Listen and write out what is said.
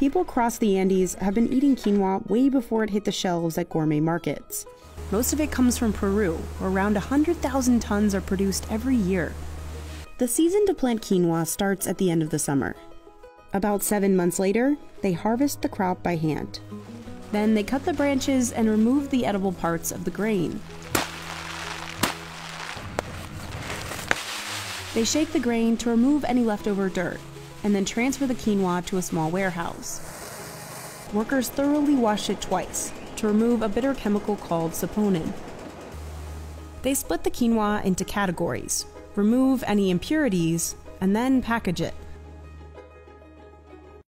People across the Andes have been eating quinoa way before it hit the shelves at gourmet markets. Most of it comes from Peru, where around 100,000 tons are produced every year. The season to plant quinoa starts at the end of the summer. About seven months later, they harvest the crop by hand. Then they cut the branches and remove the edible parts of the grain. They shake the grain to remove any leftover dirt, and then transfer the quinoa to a small warehouse. Workers thoroughly wash it twice to remove a bitter chemical called saponin. They split the quinoa into categories, remove any impurities, and then package it.